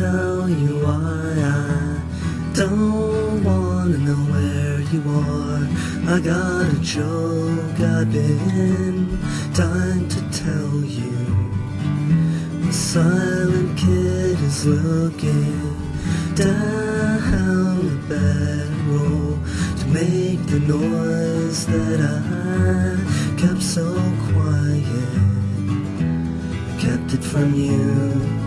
tell you why I don't wanna know where you are. I got a joke I've been dying to tell you. The silent kid is looking down the barrel to make the noise that I kept so quiet. I kept it from you,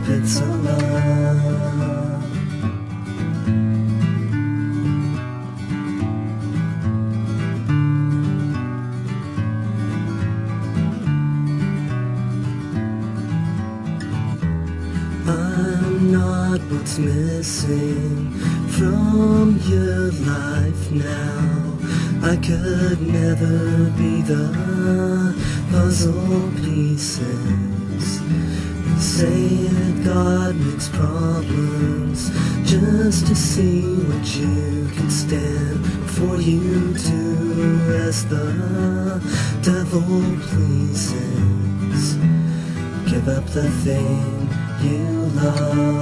not what's missing from your life now. I could never be the puzzle pieces. Say that God makes problems just to see what you can stand for you to as the devil pleases. Give up the thing you love.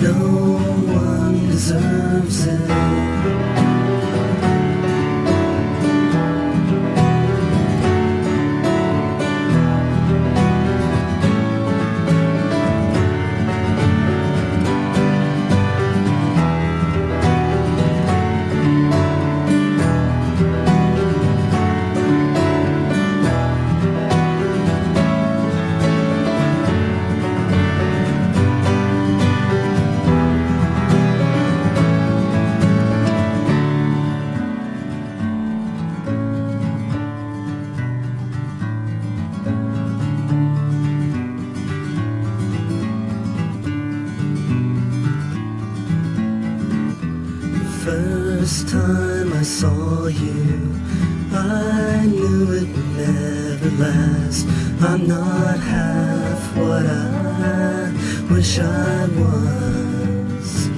No one deserves it. First time I saw you, I knew it would never last. I'm not half what I wish I was.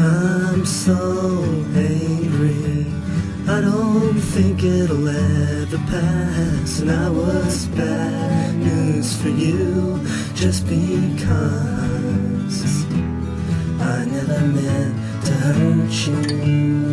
I'm so angry. I don't think it'll ever pass. And I was bad news for you just because I never meant to hurt you.